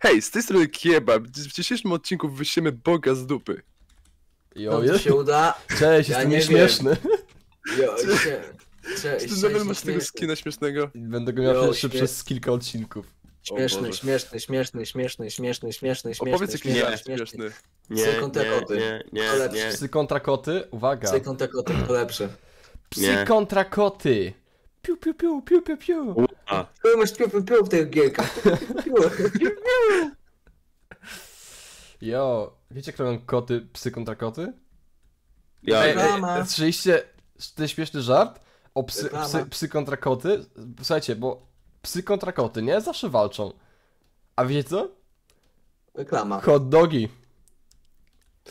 Hej, z tej strony Kieba. W dzisiejszym odcinku wysiemy Boga z dupy. Jo, No to jest. się uda. Cześć, Ja jestem nie nieśmieszny. Jo, cie- Czy Cześć, ty nadal masz tego skina śmiesznego? Będę go miał Jo, jeszcze śmie- przez kilka odcinków. śmieszny, Boże. śmieszny, śmieszny, śmieszny, śmieszny, śmieszny, śmieszny, Opowiedz jakiś śmieszny, żart śmieszny. Nie, Psy kontra nie, koty. nie, nie, lepsze. nie. Psy kontra koty, uwaga. Psy kontra koty to lepsze. Psy Nie. kontra koty. Piu, piu, piu, piu, piu, piu. A, Tu masz piu, piu, piu w tych gierkach. Jo, wiecie kto robią koty, psy kontra koty? ja, Ej, Reklama. ej, Słyszeliście ten śmieszny żart o psy, Reklama. psy, psy kontra koty? Słuchajcie, bo psy kontra koty, nie? Zawsze walczą. A wiecie co? Reklama. Hot dogi.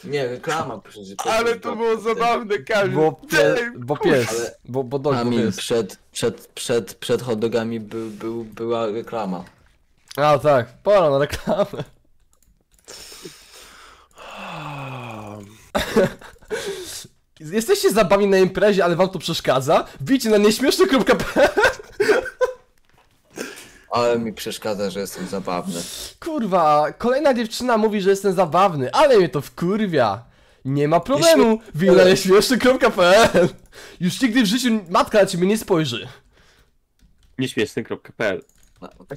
Nie, reklama przecież. Ale to było zabawne, Kamil. Bo, pie, bo pies, Ale- bo, bo dog, bo Kamil, pies. przed, przed, przed, przed hot dogami był, był, była reklama. A tak, pora na reklamę. Jesteście zabawni na imprezie, ale wam to przeszkadza? Wbijcie na nieśmieszny.pl Ale mi przeszkadza, że jestem zabawny. Kurwa, kolejna dziewczyna mówi, że jestem zabawny, ale mnie to wkurwia. Nie ma problemu, wbij na nieśmieszny.pl Już nigdy w życiu matka na ciebie nie spojrzy. nieśmieszny.pl No.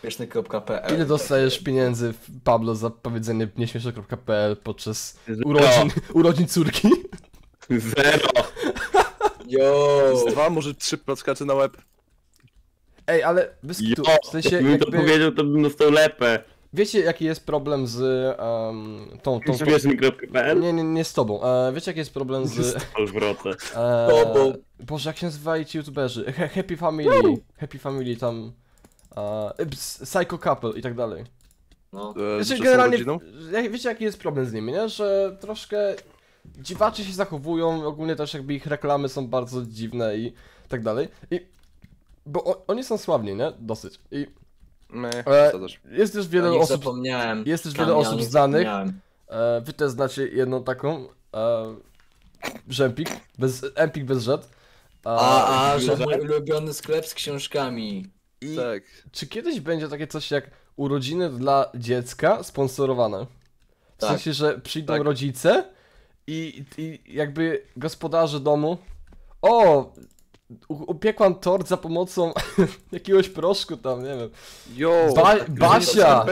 Śmieszny.pl Ile dostajesz pieniędzy, Pablo, za powiedzenie nieśmieszny.pl podczas urodzin, urodzin córki? Zero! Yo! Z dwa, może trzy plackacze na łeb. Ej, ale bez kitu, w sensie jakbym to jakby... powiedział, to bym dostał lepę. Wiecie jaki jest problem z um, tą, tą, tą... Nieśmieszny.pl? Nie, nie, nie z tobą. E, wiecie jaki jest problem z... Odwrotę. E, Tobą. Boże, jak się nazywali ci youtuberzy? He, happy Family, Happy Family tam... E, ps- Psycho Couple i tak dalej. No. E, Znaczy generalnie, wiecie jaki jest problem z nimi, nie? Że troszkę dziwaczy się zachowują, ogólnie też jakby ich reklamy są bardzo dziwne i tak dalej. I... Bo o, oni są sławni, nie? Dosyć. I Me, E, jest też wiele osób... zapomniałem. jest też wiele osób znanych. E, wy też znacie jedną taką. E, Żempik, bez, Empik bez rzet. A, a, że Że? mój ulubiony sklep z książkami. I Tak. czy kiedyś będzie takie coś jak urodziny dla dziecka sponsorowane? W Tak. sensie, że przyjdą Tak. rodzice i, i jakby gospodarze domu. O! Upiekłam tort za pomocą jakiegoś proszku tam, nie wiem. Yo, Ba- gdyby nie te Basia!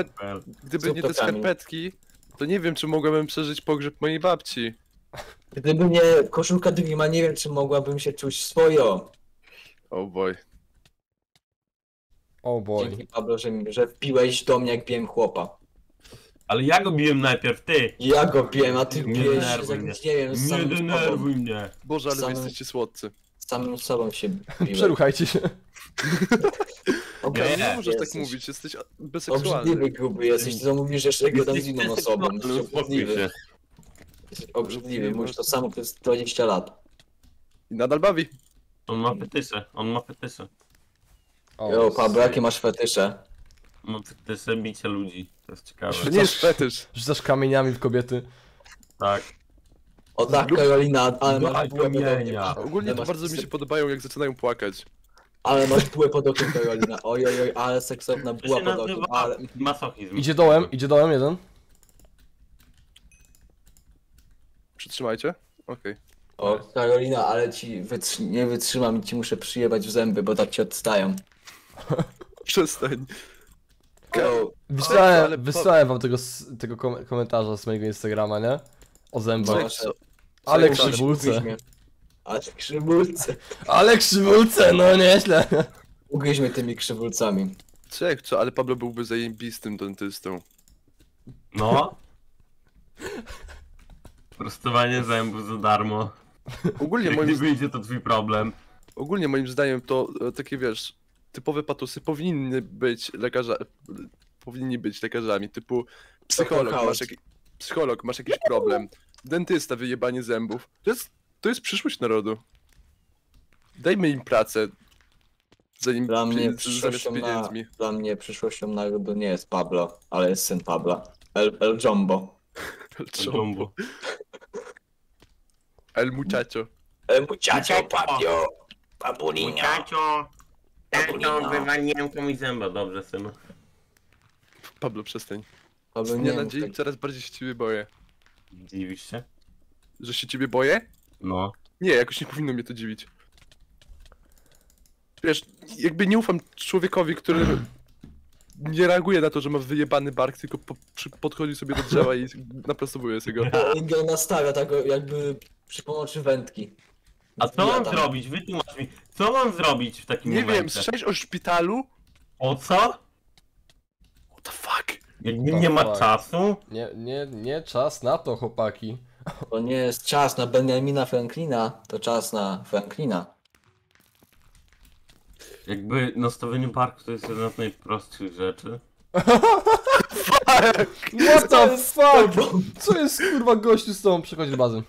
Gdyby nie te skarpetki, to nie wiem, czy mogłabym przeżyć pogrzeb mojej babci. Gdyby nie koszulka Dreama, nie wiem, czy mogłabym się czuć swojo. Oh boy. O boy. Dzięki Pablo, że, że wpiłeś do mnie, jak biłem chłopa. Ale ja go biłem najpierw, ty! Ja go biłem, a ty Nie biłeś się denerwuj z jakimś, mnie. nie wiem, z Nie samym sobą. denerwuj mnie! Boże, ale wy Samym- jesteście słodcy. Z samym sobą się biłem. Przeruchajcie się. Okej, Nie, Nie, nie możesz tak jesteś mówić, jesteś beseksualny. Obrzydliwy gruby jesteś, to mówisz jeszcze gadam z inną osobą. Jesteś uspokój obrzydliwy. się. Jesteś obrzydliwy, mówisz to samo przez 20 lat. I nadal bawi. On ma fetysze, on ma fetysze. O, Jo, Pablo, jakie masz fetysze? On ma fetysze bicia ludzi. To jest ciekawe. To nie jest fetysz. Rzucasz kamieniami w kobiety. Tak. O tak, Karolina, ale masz kamienia. Ogólnie to bardzo mi się podobają, jak zaczynają płakać. Ale masz bułę pod okiem, Karolina. Oj, oj, oj, ale seksowna się pod okiem, ale... masochizm. Idzie dołem, idzie dołem jeden. Przytrzymajcie. Okej. O, Karolina, ale ci wytrzy... nie wytrzymam i ci muszę przyjebać w zęby, bo tak ci odstają. Przestań. Jo, Wysłałem, ale wysłałem wam tego, tego kom komentarza z mojego Instagrama, nie? O zębach. No. Co- Ale krzywulce. Ale krzywulce. Ale krzywulce, no nieźle. Ugryź mnie tymi krzywulcami. Czek, co, ale Pablo byłby zajebistym dentystą. No. Prostowanie zębów za darmo. Ogólnie Jak moim, nie wyjdzie, to twój problem. ogólnie moim zdaniem to e, takie wiesz, typowe patusy powinny być lekarzami. Powinni być lekarzami, typu psycholog, masz, jaki, psycholog, masz jakiś problem, dentysta, wyjebanie zębów. To jest, to jest przyszłość narodu. Dajmy im pracę. Zanim Dla mnie przyszłością na... pieniędzmi. Dla mnie przyszłością narodu nie jest Pablo, ale jest syn Pabla. El, El Jumbo. Jumbo. El muchacho. El muchacho Pablo. Pabulinio. Muchacho! Ja wywaliłem komuś zęba, dobrze synu. Pablo, przestań. Pablo, Z nie dnia na mów dzień tak. coraz bardziej się ciebie boję. Dziwisz się? Że się ciebie boję? No. Nie, jakoś nie powinno mnie to dziwić. Wiesz, jakby nie ufam człowiekowi, który nie reaguje na to, że ma wyjebany bark, tylko po, przy, podchodzi sobie do drzewa i naprostowuje sobie go. A on nastawia tak jakby przy pomocy wędki. A co mam zrobić? Wytłumacz mi. Co mam zrobić w takim Nie wiem, momencie? słyszałeś o szpitalu? O co? What the fuck? Jakby To nie ma czasu? Nie, nie, nie czas na to, chłopaki. To nie jest czas na Benjamina Franklina, to czas na Franklina. Jakby nastawienie barku to jest jedna z najprostszych rzeczy. What the fuck? Co jest kurwa gościu z tobą? Przechodź do bazy.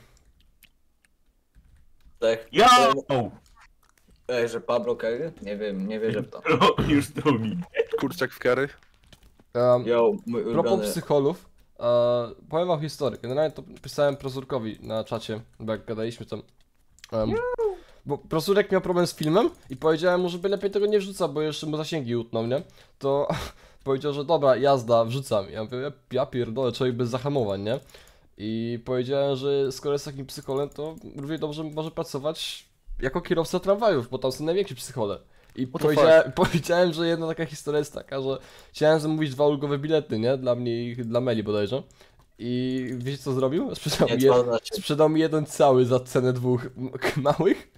Tak? Ja! Ej, że Pablo Kerry? Nie wiem, nie wierzę w to. Już drugi. Kurczak w kary? Um, Yo, mój propos ulubiony. psycholów, e, powiem wam historię. Generalnie to pisałem Prozurkowi na czacie, bo jak gadaliśmy tam. Um, bo Prozurek miał problem z filmem i powiedziałem mu, żeby lepiej tego nie wrzuca, bo jeszcze mu zasięgi utną, nie? To powiedział, że dobra, jazda, wrzucam. Ja mówię, ja pierdolę, człowiek bez zahamowań, nie? I powiedziałem, że skoro jest takim psycholem, to równie dobrze może pracować jako kierowca tramwajów, bo tam są najwięksi psychole. I powiedziałem, powiedziałem, że jedna taka historia jest taka, że chciałem zamówić dwa ulgowe bilety, nie? Dla mnie i dla Meli bodajże. I wiecie co zrobił? Sprzedał, mi, je, to znaczy, sprzedał mi jeden cały za cenę dwóch małych.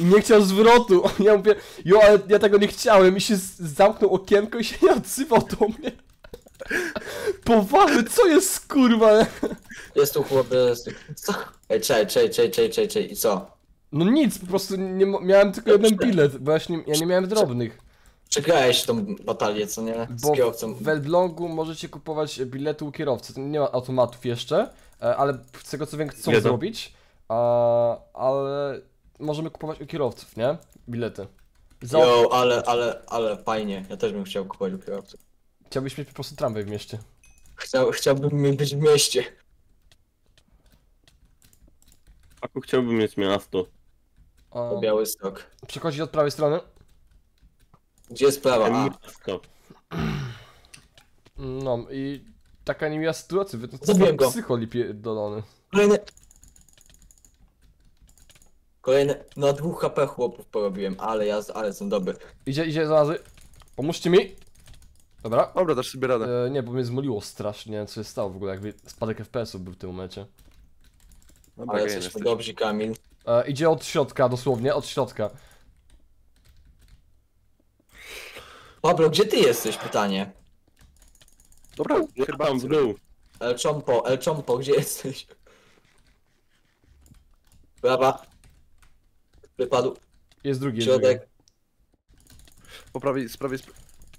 I nie chciał zwrotu. Ja mówię, jo, ale ja tego nie chciałem. I się zamknął okienko i się nie odzywał do mnie. Poważny, co jest kurwa? jest tu chłopiec. Co? Ej, czej, czej, czej, czej, czej, czej, i co? No nic, po prostu nie, mo- miałem tylko jeden bilet, bo ja, się nie, ja nie miałem drobnych. Przegrałeś tą batalię, co nie? Z Bo kierowcą. w Elblągu możecie kupować bilety u kierowcy. To Nie ma automatów jeszcze, e, ale z tego co wiem chcą Wiedzą. zrobić. A, ale możemy kupować u kierowców, nie? Bilety. Za... Yo, ale, ale, ale fajnie. Ja też bym chciał kupować u kierowcy. Chciałbyś mieć po prostu tramwaj w mieście. Chciał, chciałbym mi być w mieście. Aku chciałbym mieć miasto. A, To biały stok. przechodzi od prawej strony. Gdzie jest prawa? A, Miasto. No i taka niemiła sytuacja. wy- To Zabiłem go. psycholi pierdolony. kolejne. Kolejne. Na dwóch HP chłopów porobiłem, ale ja, ale są dobry. Idzie, idzie za razy. Pomóżcie mi. Dobra. Dobra, dasz sobie radę. E, nie, bo mnie zmoliło strasznie, co się stało w ogóle, jakby spadek FPS-ów był w tym momencie. Dobra, Ale jesteśmy jesteś. dobrzy, Kamil. E, idzie od środka, dosłownie, od środka. Pablo, gdzie ty jesteś? Pytanie. Dobra, Ja chyba tam dół. El Chompo, El Chompo, gdzie jesteś? Prawa. Wypadł. Jest drugi, jest drugi. Środek. po prawej, z prawej, z...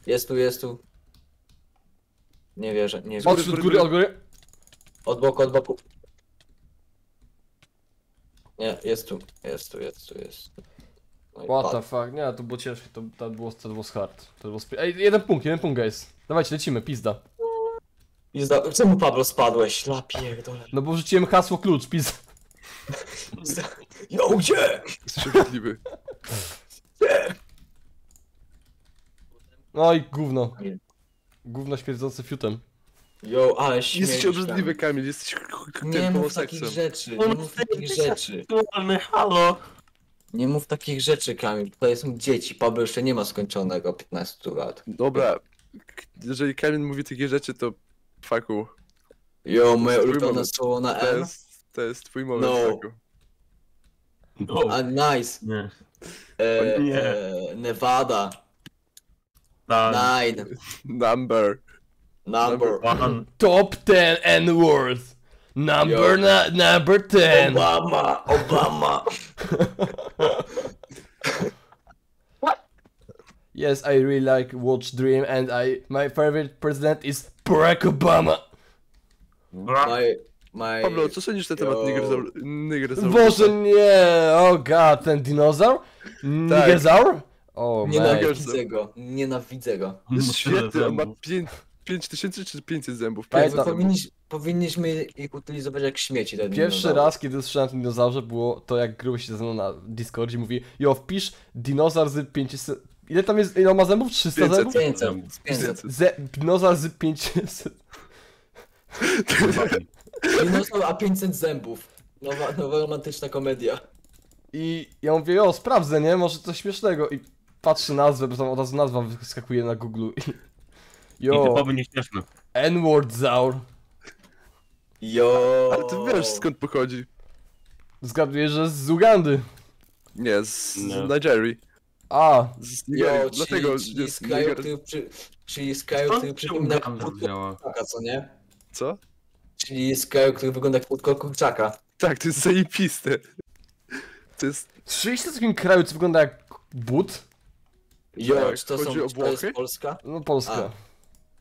Jest tu, jest tu. Nie wierzę, nie Od, wierzę. góry, od góry, od góry. Od boku, od boku. Nie, jest tu, jest tu, jest tu, jest tu. No i What padł. the fuck, nie, to było ciężkie, to, to było, to było hard. To było spi- Ej, jeden punkt, jeden punkt, guys. Dawajcie, lecimy, pizda. Pizda, czemu Pablo spadłeś? La pierdolę. No bo rzuciłem hasło klucz, pizda. Pizda. Yo, gdzie? Gdzie? No i gówno. Gówno śmierdzące fiutem. Yo, ale śmieję Jesteś obrzydliwy, Kamil, jesteś Nie mów takich rzeczy, nie mów takich rzeczy. Seksualny, halo! Nie mów takich rzeczy, Kamil. To są dzieci. Pablo jeszcze nie ma skończonego 15 lat. Dobra, jeżeli Kamil mówi takie rzeczy, to faku. Yo, moje ulubione słowo na To jest, to jest twój moment, No. faku. No. A nice. Nie. E, nie. e, Nevada. Tak. Nine. Number. Number. One. Top 10 N-words. Number, na, number 10. Obama. Obama. What? Yes, I really like Watch Dream and I my favorite president is Barack Obama. My, my... Pablo, co sądzisz na temat Yo. Nigerzaur... Nigerzaur... Boże nie! O oh god, ten dinozaur? Nigerzaur? O man. Nienawidzę go. Nienawidzę go. Jest świetny, on ma Zębów. 5000 czy 500 zębów? Pamiętam. 500 zębów. Powinniś, powinniśmy ich utylizować jak śmieci. Ten Pierwszy dinozaur. raz, kiedy słyszałem o tym dinozaurze, było to jak gruby się ze mną na Discordzie mówi Jo, wpisz dinozaur z 500, Ile tam jest, ile on ma zębów? 300 500. zębów? 500, z 500. Ze, Dinozaur z 500. Dinozaur, a 500 zębów. Nowa, nowa romantyczna komedia. I ja mówię, o, sprawdzę, nie? Może coś śmiesznego. I patrzę nazwę, bo tam od razu nazwa wyskakuje na Google. I, I jo, typowy nieśmieszny. N-word Zaur. Jo. Ale ty wiesz skąd pochodzi. Zgaduję, że z Ugandy. Nie, z, z No. Nigerii. A, Z Jo, Nigerii. czyli, Dlatego czyli jest z kraju, Niger... który, przy, czyli z kraju, który Skąd się przypomina Uganda kurczaka, co nie? Co? Czyli z kraju, który wygląda jak płótko kurczaka. Tak, to jest zajebiste. To jest... słyszeliście o takim kraju, co wygląda jak but? Jo, Tak, czy to są, chodzi o czy to jest Włochy? Polska? No Polska.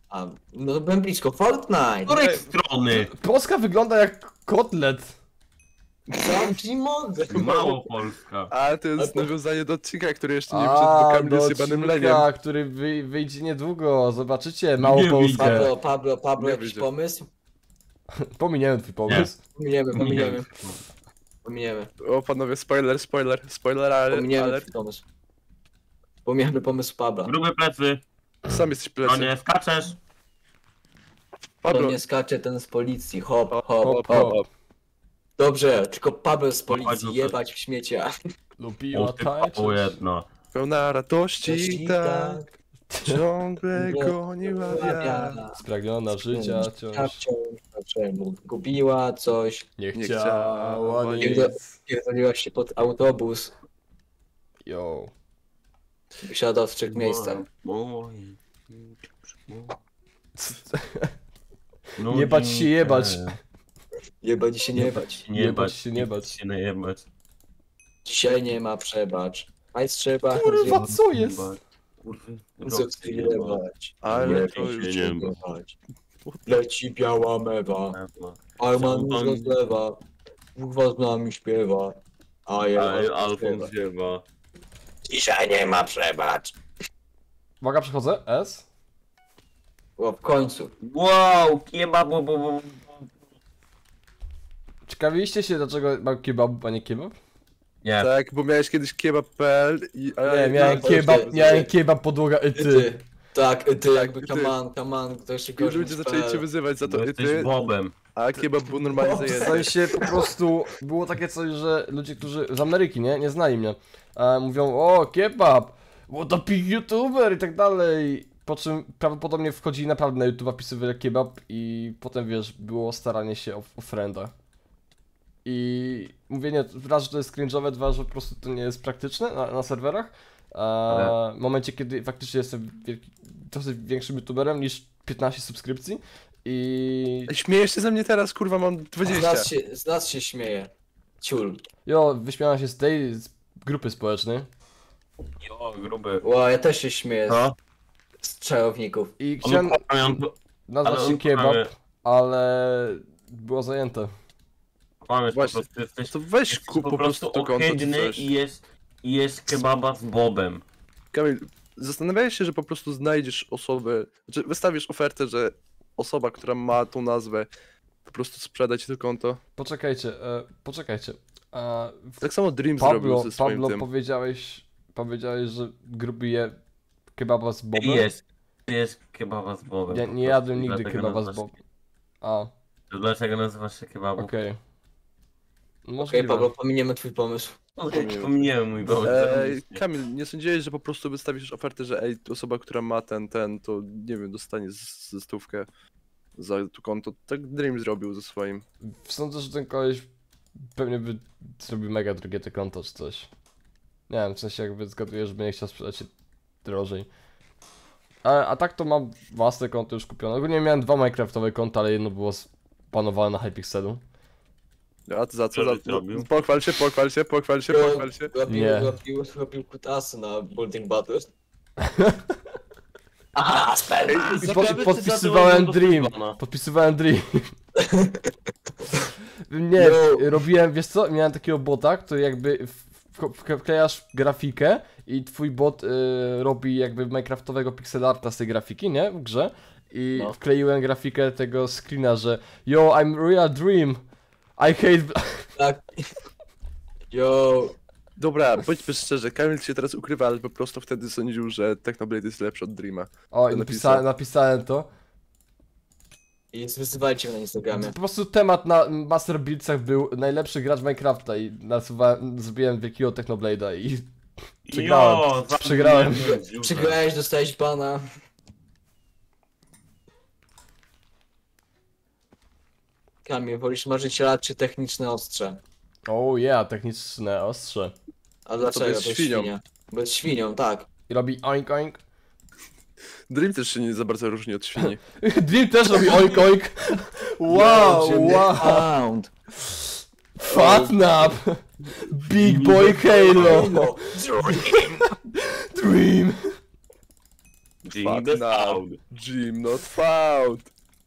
A. A, no to byłem blisko. Fortnite! Z której strony? Polska wygląda jak kotlet. Zamknij mogę. Mało Polska. A, to jest nawiązanie do odcinka, który jeszcze nie wszedł, bo Kamil do jest jebanym leniem. odcinka, który wy, wyjdzie niedługo. Zobaczycie, Nie Małopolskę. Pablo, Pablo, Pablo, Nie jakiś wyjdzie. pomysł? Pominiemy twój pomysł. Pominiemy, Nie pominiemy, pominiemy. O, panowie, spoiler, spoiler, spoiler, ale... Pominiemy ale... twój pomysł. Pominiemy pomysł Pabla. Grube plecy. Sam jesteś No plecy. nie, skaczesz. To Pablo, nie skacze ten z policji. Hop, hop, hop, hop. hop. Dobrze, tylko Paweł z policji no to- jebać w śmiecia. Lubiła tańczyć. jedno. pełna radości, tak, tak. ciągle goniła wiara. Spragniona życia Tak, wciąż wciąż, czemu? Gubiła coś, nie chciała nic. pierdoliła się pod autobus, Yo. Wysiadał w trzech miejscach. Moje. Nie bać się jebać. Jebać się nie bać. Nie bać się, nie bać. się nie jebać. Dzisiaj nie ma przebacz. Hajs trzeba. Kurwa, co jest? Zjebać. Ale Nie to już nie jebać. Leci biała mewa. Arman tam- rozlewa. Kurwa z nami śpiewa. A ja Alfons ziewa. Dzisiaj nie ma przebacz. Uwaga, przechodzę. S. O, w końcu. Wow, kebab, bu, bu. Ciekawiliście się, dlaczego mam kebab, a nie kebab? Nie, Tak, bo miałeś kiedyś kebab.pl i... Nie, miałem to kebab, jest- miałem kebab podłoga i ty. Tak, ty jakby ty. kaman, kaman, ktoś się I ludzie zaczęli cię wyzywać za bo to, i jesteś ty, Bobem. A kebab był normalnie W zajęty. sensie po prostu było takie coś, że ludzie, którzy z Ameryki, nie, nie znali mnie, e, mówią, o, kebab, o, to big youtuber i tak dalej. Po czym prawdopodobnie wchodzili naprawdę na YouTube, wpisywali kebab i potem, wiesz, było staranie się o, o frienda. I mówienie, raz, że to jest cringe'owe, dwa, że po prostu to nie jest praktyczne na, na serwerach. A w momencie, kiedy faktycznie jestem wielki, trochę większym youtuberem niż 15 subskrypcji i Śmiejesz się ze mnie teraz, kurwa, mam Z 20. nas się, z nas się śmieje. Ciul. Jo, wyśmiałam się z tej z grupy społecznej Jo, gruby. Ła, ja też się śmieję Co? z, z czarowników. i On chciałem uprawia- nazwać ale się on kebab, ale było zajęte. Kłamiesz po Właśnie. prostu, jesteś, To weź jesteś kup po prostu czy ohydny i jest, i jest kebaba z Bobem. Kamil, zastanawiałeś się, że po prostu znajdziesz osobę, znaczy wystawisz ofertę, że osoba, która ma tą nazwę, po prostu sprzeda ci to konto. Poczekajcie, e, poczekajcie. W- Tak samo Dream zrobił Pablo, ze swoim Pablo tym. powiedziałeś, powiedziałeś, że gruby je kebaba z bobem? Jest. Jest kebaba z Bobem. Ja nie prostu. jadłem nigdy kebaba z bobem. A, Dlaczego nazywasz się kebabem? okej. Okej, Możliwe. Pablo, pominiemy twój pomysł. Pominiemy mój pomysł. Ej, Kamil, nie sądziłeś, że po prostu wystawisz ofertę, że ej, osoba, która ma ten, ten, to nie wiem, dostanie z- ze stówkę za to konto. Tak Dream zrobił ze swoim. Sądzę, że ten koleś pewnie by zrobił mega drogie te konto czy coś. Nie wiem, w sensie jakby zgaduję, że będzie chciał sprzedać się drożej. A, a tak to mam własne konto już kupione. Ogólnie miałem dwa Minecraftowe konta, ale jedno było spanowane na Hypixelu. A ty za co? Co Za... byś zrobił? Pochwal się, pochwal się, pochwal się, pochwal się. Robił, Nie. robił, robił kutasy na Building Battles. Aha, spell. I po, podpisywałem Dream. Podpisywałem Dream. Nie, Yo. robiłem, wiesz co, miałem takiego bota, który jakby w- w- wklejasz grafikę i twój bot y, robi jakby minecraftowego pixelarta z tej grafiki, nie, w grze. I No. wkleiłem grafikę tego screena, że Yo, I'm real dream. I hate... Tak. Yo. Dobra, bądźmy szczerzy, Kamil się teraz ukrywa, ale po prostu wtedy sądził, że Technoblade jest lepszy od Dreama. O, i napisa napisałem to. I wyzywajcie mnie na Instagramie. Po prostu temat na Master Buildsach był najlepszy gracz Minecrafta i nasuwałem, zrobiłem wielkiego Technoblade'a i Przegrałem. Jo, Przegrałem. Przegrałeś, dostałeś bana. Kamil, wolisz marzyciela czy techniczne ostrze? oh yeah, techniczne ostrze. A dlaczego? To jest świnią. świnia. Bo jest świnią, tak. I robi oink oink. Dream też się nie za bardzo różni od świni. Dream też robi oink oink. Wow, wow. Found. Fatnap. Big boy Halo. Dream. Bez now. faud. Jim not found.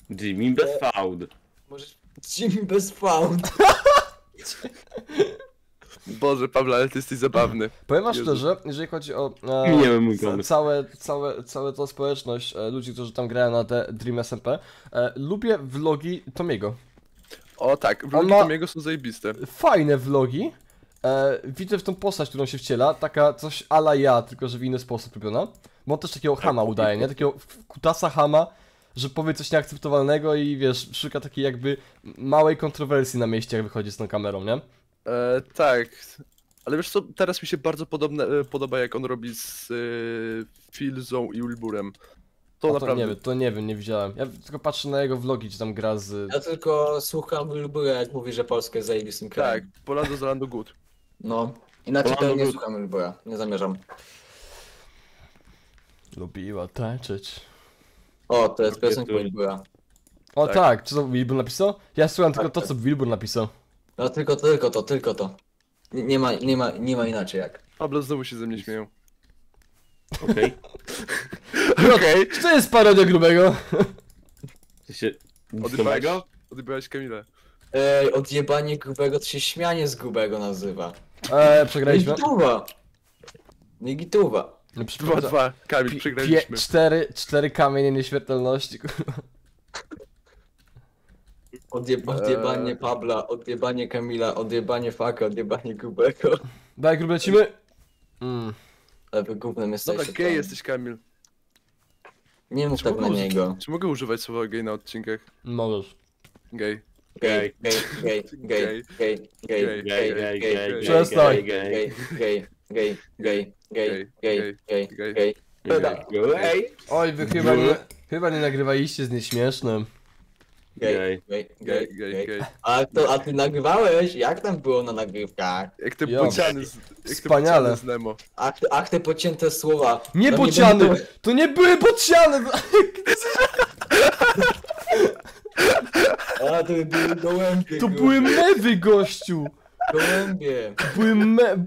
Jimmy bez faud. Możesz... Jimmy bez found. Boże, Pawle, ale ty jesteś zabawny. Powiem wam szczerze, jeżeli chodzi o Nie wiem, mój ca- całe, całe, całe tą społeczność e, ludzi, którzy tam grają na te Dream SMP, e, lubię vlogi Tomiego. O tak, vlogi ma- Tomiego są zajebiste. Fajne vlogi. E, widzę w tą postać, którą się wciela, taka coś ala ja, tylko że w inny sposób robiona. Bo on też takiego hama udaje, nie? Takiego kutasa hama, że powie coś nieakceptowalnego i wiesz, szuka takiej jakby małej kontrowersji na mieście, jak wychodzi z tą kamerą, nie? E, tak, ale wiesz co, teraz mi się bardzo podobne, e, podoba jak on robi z e, Filzą i Wilburem. To to naprawdę... nie wiem, to nie wiem, nie widziałem. Ja tylko patrzę na jego vlogi, czy tam gra z... Ja tylko słucham Wilbura, jak mówi, że Polska jest zajebistym Tak, krajem. Polando Zalando Good. No. Inaczej to Orlando nie był- słucham Wilbura. Nie zamierzam. Lubiła tańczyć. O, to jest piosenka. Wilbura. O Tak. tak, czy to Wilbur napisał? Ja słucham tylko Tak, to, tak. co Wilbur napisał. No tylko, tylko to, tylko to. Nie, nie, ma, nie, ma, nie ma inaczej jak. Pablo znowu się ze mnie śmieją. Okej. Okej. Czy to jest parodia grubego? Ty się... Odjebałeś, Samego? odjebałeś Kamilę. Ej, odjebanie grubego to się śmianie z grubego nazywa. Eee, przegraliśmy. Negituwa. Negituwa. No, Dwa, dwa. Kamil, przegraliśmy. cztery, cztery kamienie nieśmiertelności. kurwa. Odjeb Eee. odjebanie Pabla, odjebanie Kamila, odjebanie Faka, odjebanie grubego. Daj grube lecimy. Mm. Ale wy gównem jesteście. Dobra, gej tam. jesteś Kamil. Nie mów tak na niego. Czy mogę używać słowa gej na odcinkach? Możesz. Gej. Gej, gej, gej, gej, gej, gej, Gej, gej, gej, gej, gej, gej, Przestań. gej, gej, gej, gej, gej, gej, gej, gej, gej, gej, gej. Peda. Gej. Oj, wy chyba nie, chyba nie nagrywaliście z nieśmiesznym. Gej, Gej. gej, Gej, gej, gej, gej. gej. A, to, a ty nagrywałeś? Jak tam było na nagrywkach? Jak te Jo. bociany z, jak te Wspaniale. bociany z Nemo. Ach, te- ach te pocięte słowa. Nie bociany! będą- To nie były bociany! A, to były gołębie. To kurwa. były mewy, gościu! Gołębie. Były me...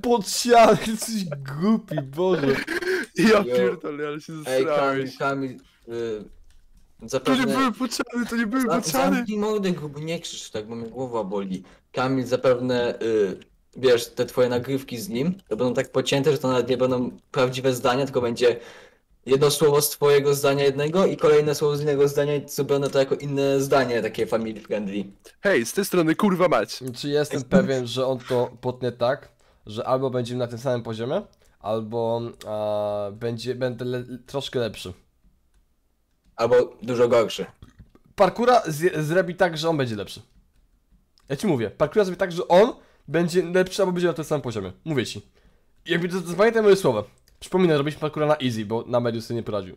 jesteś głupi, Boże. Ja pierdolę, ale się Ej, Kamil, zesrałeś. Kamil, y, To nie zapewne... były bociany, to nie były Za- bociany. Zamknij mordę, gruby, nie krzycz tak, bo mnie głowa boli. Kamil, zapewne, y, wiesz, te twoje nagrywki z nim, to będą tak pocięte, że to nawet nie będą prawdziwe zdania, tylko będzie jedno słowo z twojego zdania jednego i kolejne słowo z innego zdania i zrobione to jako inne zdanie, takie family friendly. Hej, z tej strony kurwa mać. Czy jestem pewien, że on to potnie tak, że albo będziemy na tym samym poziomie, albo a, będzie, będę le, troszkę lepszy. Albo dużo gorszy. Parkura zrobi tak, że on będzie lepszy. Ja ci mówię, parkura zrobi tak, że on będzie lepszy, albo będzie na tym samym poziomie. Mówię ci. I Jakby to, to pamiętaj moje słowa. Przypominam, robiliśmy parkura na easy, bo na sobie nie poradził.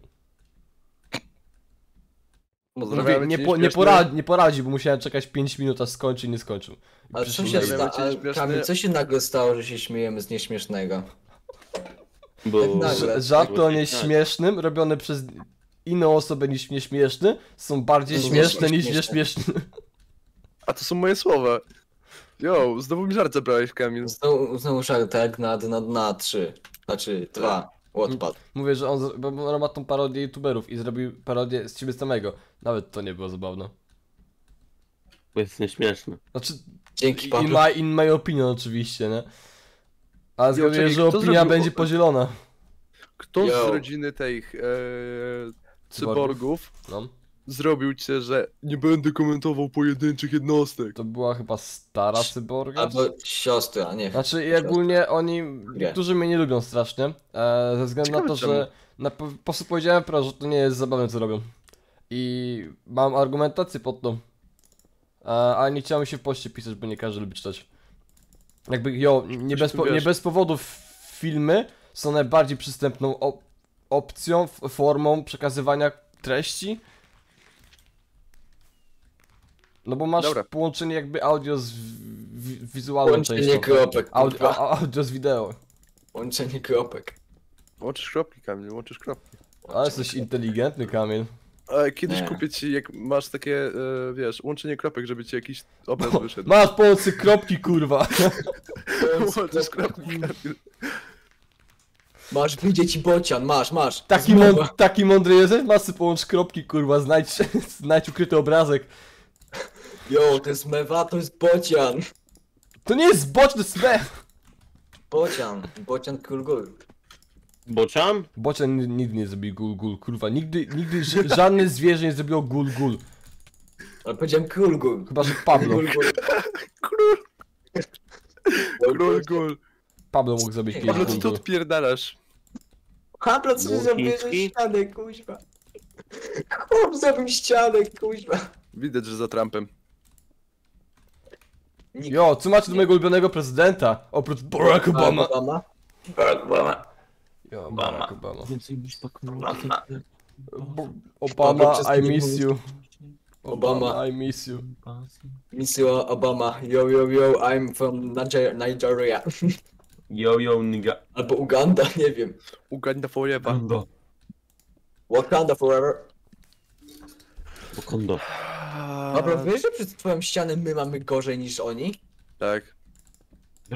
Mówię, nie, po, nie, poradzi, nie poradził, bo musiałem czekać 5 minut, aż skończy i nie skończył. I Ale co się, sta-. Kamil, co się nagle stało, że się śmiejemy z nieśmiesznego? Bo... Tak nagle. Ż- Żarty o Tak. nieśmiesznym, robione przez inną osobę niż nieśmieszny, są bardziej Są śmieszne niż śmieszne. nieśmieszny. A to są moje słowa. Jo, znowu mi żart zabrałeś, Kamil. Znowu, znowu szartek na, na, na trzy. Znaczy dwa. Odpad. Mówię, że on, z- bo on ma tą parodię youtuberów i zrobił parodię z siebie samego. Nawet to nie było zabawne. Bo jest nieśmieszny. Znaczy, Dzięki in Pablo. my, in my opinion oczywiście, nie? Ale zgaduję, że opinia zrobił- będzie podzielona. Kto Yo. z rodziny tych e, cyborgów No. Zrobił cię, że nie będę komentował pojedynczych jednostek. To była chyba stara cyborga? Albo siostra, nie Znaczy i ogólnie oni, niektórzy mnie nie lubią strasznie, e, ze względu na Ciekawe to, czemu. że na, po po prostu powiedziałem wprost, że to nie jest zabawne co robią. I mam argumentację pod to. E, ale nie chciałem się w poście pisać, bo nie każdy lubi czytać. Jakby, jo, nie bez, po, nie bez powodu filmy są najbardziej przystępną op opcją, formą przekazywania treści. No bo masz Dobra. połączenie jakby audio z wi wizualną Łączenie częścią. kropek, Audio, kurwa. audio z wideo. Łączenie kropek. Łączysz kropki, Kamil, łączysz kropki. Ale jesteś inteligentny, Kamil. A kiedyś Nie. kupię ci, jak masz takie, e, wiesz, łączenie kropek, żeby ci jakiś obraz wyszedł. Masz pomocy kropki, kurwa. Łączysz kropki, Kamil. Masz, wyjdzie ci bocian, masz, masz. Taki, Znowu. mąd taki mądry jesteś? Masy połącz kropki, kurwa. Znajdź, znajdź ukryty obrazek. Jo, to jest mewa, to jest bocian. To nie jest boczny sme. Bocian, bocian kulgur. Bocian? Bocian n- nigdy nie zrobił gul gul, kurwa. Nigdy, nigdy ż- żadne zwierzę nie zrobiło gul gul. Ale powiedziałem kulgur. Chyba, że Pablo. Kulgur. Król, król, gul. Pablo mógł zrobić kiedyś Pablo, co ty gul. odpierdalasz? Habla, co ty zrobiłeś Łukiński? ścianę, kuźwa. Chłop zrobił ścianę, kuźwa. Widać, że za Trumpem. Nikt. Jo, co macie do mojego ulubionego prezydenta? Oprócz Barack Obama. Obama. Barack Obama. Jo, Barack Obama. Więcej niż Obama. Bo- Obama, I miss you. Obama. Obama, I miss you. Mr. Obama. Yo, yo, yo, I'm from Niger Nigeria. Yo, yo, nigga. Albo Uganda, nie wiem. Uganda forever. Wakanda forever. Kondo. Dobra, wiesz, że przez twoją ścianę my mamy gorzej niż oni? Tak.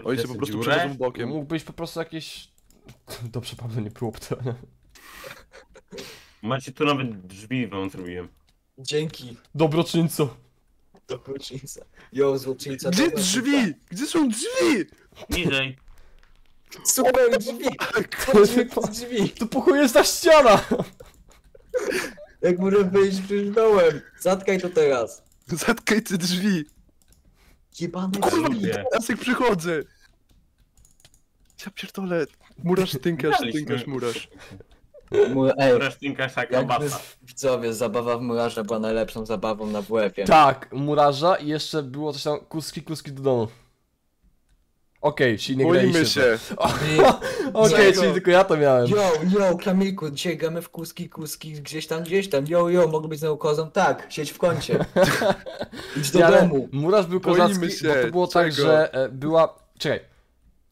Oni się po prostu Dziurę? przechodzą bokiem. Mógłbyś po prostu jakieś... Dobrze, Pablo, nie prób to. Macie tu nawet drzwi wam zrobiłem. Dzięki. Dobroczyńco. Złoczyńca. Yo, złoczyńca. Gdzie dobra, drzwi? Gdzie są drzwi? Niżej. Super drzwi! Chodźmy przez drzwi! To pokój jest ta ściana! Jak może wyjść przecież dołem? Zatkaj to teraz. Zatkaj te drzwi. Jebane Kurwa, drzwi. Teraz jak przychodzę. Ja pierdolę. Murarz, tynkasz, Graliśmy. tynkasz, murarz. Mu- Ej, jak jakby robata. widzowie, zabawa w murarze była najlepszą zabawą na WF-ie. Tak, murarza i jeszcze było coś tam kuski, kuski do domu. Okej, czyli nie Boimy graliście. się. Okej, Dlaczego? czyli tylko ja to miałem. Yo, yo, Kamilku, dzisiaj gramy w kuski, kuski, gdzieś tam, gdzieś tam. Yo, yo, mogę być naukozą? Tak, siedź w kącie. Idź do Nie, ale domu. Murarz był kozacki, się, bo to było tak, czego? że e, była... Czekaj.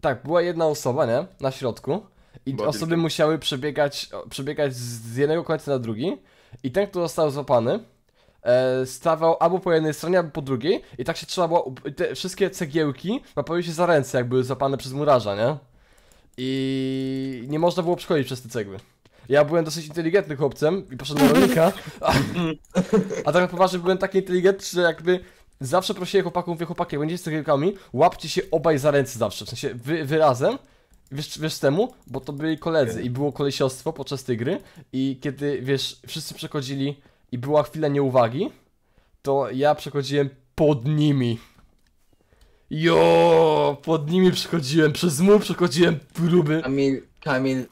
Tak, była jedna osoba, nie? Na środku. I osoby musiały przebiegać, przebiegać z jednego końca na drugi. I ten, kto został złapany, stawał albo po jednej stronie, albo po drugiej. I tak się trzeba było... Te wszystkie cegiełki łapały się za ręce, jak były złapane przez murarza, nie? I nie można było przechodzić przez te cegły. Ja byłem dosyć inteligentnym chłopcem i poszedłem na rolnika, a, a tak poważnie byłem taki inteligentny, że jakby zawsze prosiłem chłopaków, mówię chłopaki, jak będziecie z cegiełkami, łapcie się obaj za ręce zawsze, w sensie wy, wy razem, wiesz, wiesz temu, bo to byli koledzy i było kolesiostwo podczas tej gry i kiedy, wiesz, wszyscy przechodzili i była chwila nieuwagi, to ja przechodziłem pod nimi. Jo, pod nimi przechodziłem, przez mur przechodziłem próby. Kamil, Kamil.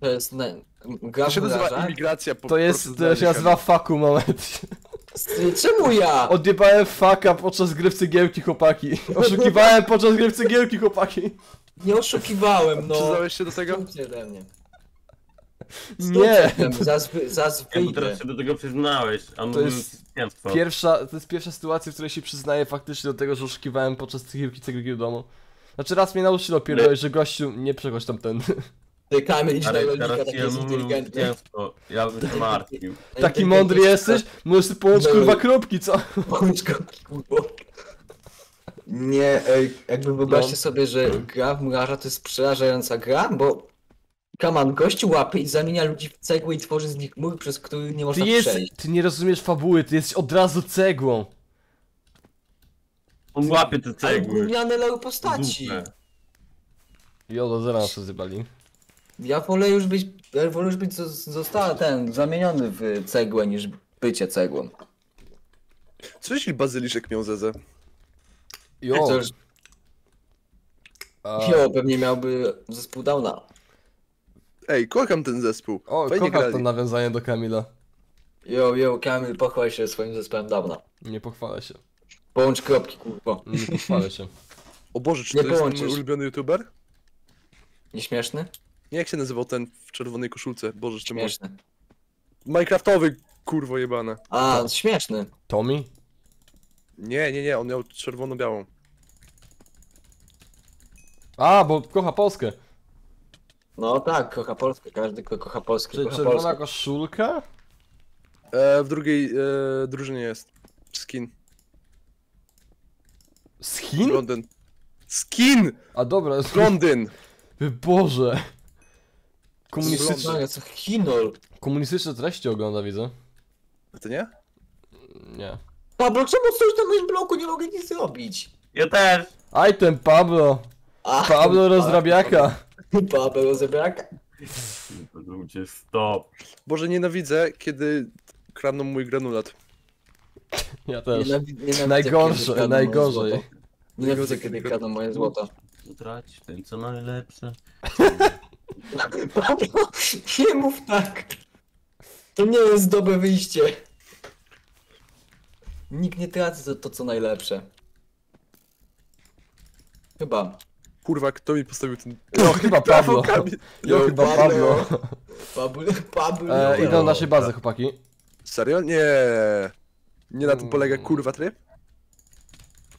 To jest na... gra To się nazywa imigracja po To jest, to się nazywa faku moment. Czemu ja? Odjebałem faka podczas gry w cegiełki, chłopaki. Oszukiwałem podczas gry w cegiełki, chłopaki. Nie oszukiwałem, no. Przyznałeś się do tego? Mnie. Nie. Ja bo wyjdę. teraz się do tego przyznałeś, a To jest. Pierwsza, to jest pierwsza sytuacja, w której się przyznaję faktycznie do tego, że oszukiwałem podczas cegiełki cegiełki w domu. Znaczy raz mnie nauczyli opierdolić, że gościu, nie przechodź tamten. Ty Kamil, idź na rolnika, taki ja jest inteligentny. Ja bym się martwił. Taki mądry jesteś, możesz połączyć No. kurwa kropki, co? Bądź go, kurwa. Nie, ej, jakby wyobraźcie No. sobie, że gra w murarza to jest przerażająca gra, bo Kaman, gościu łapy i zamienia ludzi w cegły i tworzy z nich mur, przez który nie Ty można jest, przejść. ty nie rozumiesz fabuły, ty jesteś od razu cegłą. On łapie te Ale cegły. gówniane lore postaci. Dupne. Jo, do zera nas zjebali. Ja wolę już być, ja wolę już być zo- została ten, zamieniony w cegłę niż bycie cegłą. Co jeśli bazyliszek miał zezę? Jo, To już, a, jo, pewnie miałby zespół Downa. Ej, kocham ten zespół. o Fajnie kocham grali. to nawiązanie do Kamila. Jo, jo, Kamil, pochwal się swoim zespołem Downa. Nie pochwalę się. Połącz kropki, kurwa. Nie pochwalę się. O Boże, czy Nie to jest mój połączysz. ulubiony youtuber? Nieśmieszny? Nie, jak się nazywał ten w czerwonej koszulce? Boże, czy mój... Śmieszny. Minecraftowy, kurwo jebane. A, śmieszny. Tommy? Nie, nie, nie, on miał czerwono-białą. A, bo kocha Polskę. No tak, kocha Polskę, każdy kto kocha Polskę, Czy kocha czerwona Polskę. koszulka? E, w drugiej e, drużynie jest. Skin. Skin? Blondyn. Skin! A dobra, Blondyn! Boże. Komunistyczne, Blondyn, co Chinol. komunistyczne treści ogląda, widzę. A ty nie? Nie. Pablo, czemu stoisz na moim bloku? Nie mogę nic zrobić. Ja też! Item Pablo! A, Pablo rozrabiaka! Pablo rozrabiaka. Ludzie, stop. Boże, nienawidzę, kiedy kradną mój granulat. Ja też. Nienawi- nienawidzę, Najgorsze, kiedy kradną moje najgorzej. złoto. Nienawidzę, kiedy kradną moje złoto. Trać ten co najlepsze. Pablo, nie mów tak. To nie jest dobre wyjście. Nikt nie traci za to, co najlepsze. Chyba. Kurwa, kto mi postawił ten... No chyba Pablo. No chyba Pablo. Pablo, Pablo. E, idę na naszej bazy, chłopaki. Serio? Nie. Nie na tym polega kurwa tryb?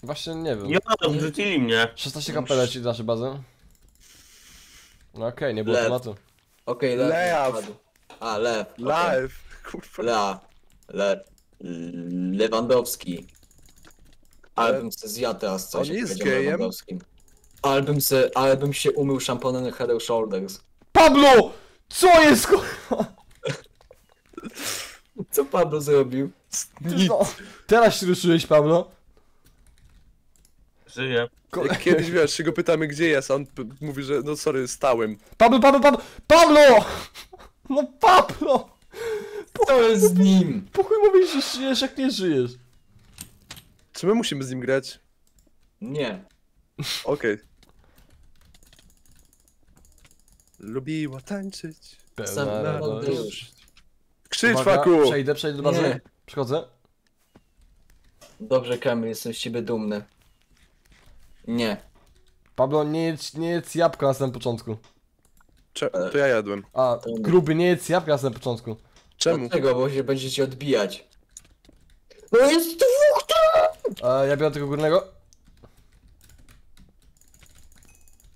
Właśnie nie wiem. Ja, wrzucili mnie. 16 HP leci do naszej bazy. No okej, nie było Lew. tematu. Okej, lew. Lew. padł. A, lew. okej. Live. Kurwa. Le. Lewandowski. Album se zjadł teraz coś. On jak jest powiedział gejem? Lewandowskim. Album se, album się umył szamponem na Head and Shoulders. Pablo! Co jest ko... Co Pablo zrobił? No. Teraz się ruszyłeś, Pablo? Żyję. Ko- Jak kiedyś wiesz, się go pytamy gdzie jest, a on p- mówi, że no sorry, stałem. Pablo, Pablo, Pablo! Pablo! No Pablo! Co jest z nim? Po chuj mówisz, że żyjesz, jak nie żyjesz? Czy my musimy z nim grać? Nie. Okej. Lubiła tańczyć. Pełna Sam radość. już. Krzycz, Uwaga, faku! Przejdę, przejdę do bazy. Nie. Przychodzę. Dobrze, Kamil, jestem z ciebie dumny. Nie. Pablo, nie jedz, nie jedz jabłka na samym początku. Cze- to ja jadłem. A, gruby, nie jedz jabłka na samym początku. Czemu? Dlaczego? Bo się będziecie odbijać. No jest dwóch! E, ja biorę tego górnego.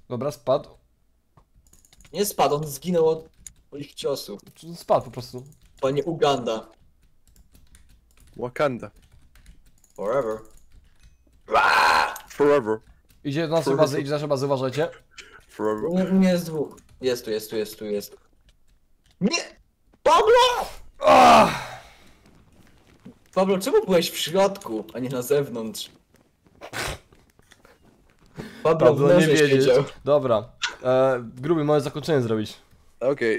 Dobra, spadł. Nie spadł, on zginął od moich ciosów. Czy Spadł po prostu. Panie Uganda. Wakanda. Forever. Forever. Idzie do naszej bazy, idzie do naszej bazy, uważajcie. Forever. Nie, nie jest dwóch. Jest tu, jest tu, jest tu, jest. Nie! Pablo! Ah! Pablo, czemu byłeś w środku, a nie na zewnątrz? Pablo, Pablo, nie siedział. Dobra. E, gruby, możesz zakończenie zrobić. Okej.